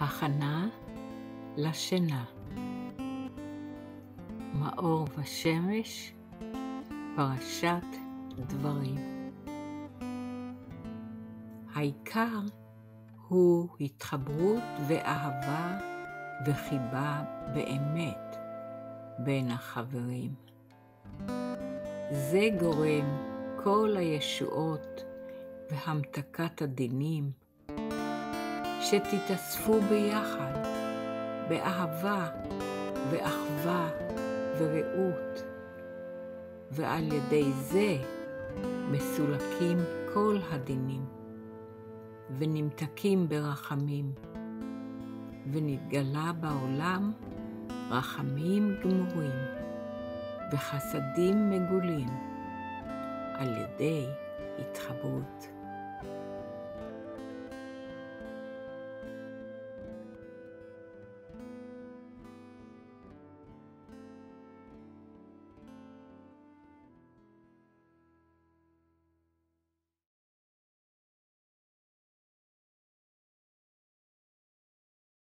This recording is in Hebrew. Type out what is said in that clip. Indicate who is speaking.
Speaker 1: הכנה לשינה מאור ושמש, פרשת דברים. העיקר הוא התחברות ואהבה וחיבה באמת בין החברים. זה גורם כל הישועות והמתקת הדינים שתתאספו ביחד, באהבה ואחווה ורעות, ועל ידי זה מסולקים כל הדינים, ונמתקים ברחמים, ונתגלה בעולם רחמים גמורים וחסדים מגולים על ידי התחברות.